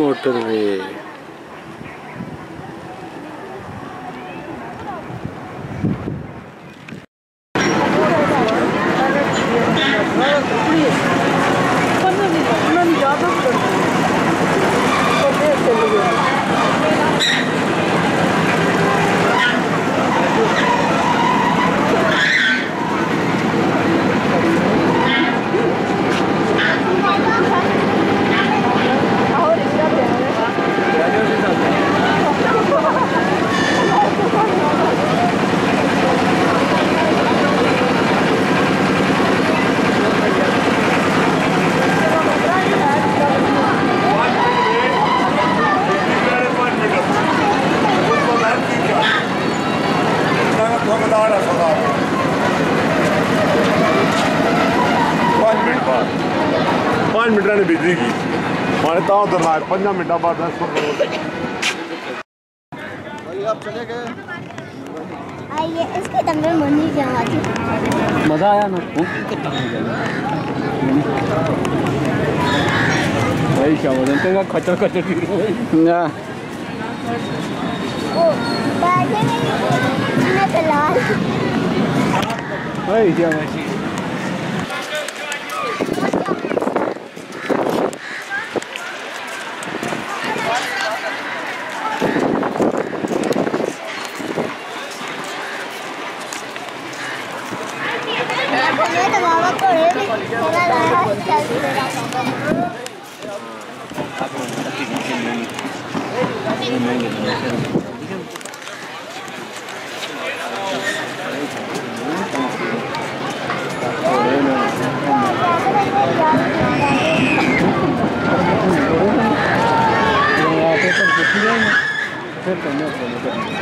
Motorway. Motorway पाँच minute ने बिजली की। ताव दरना पाँच मिनट बाद दस आइए इसके दम मन नहीं जावा मज़ा आया ना? भाई क्या बोलते हैं? खचर खचर गिर Ой, где она Thank you. cerca, no, no, no, no.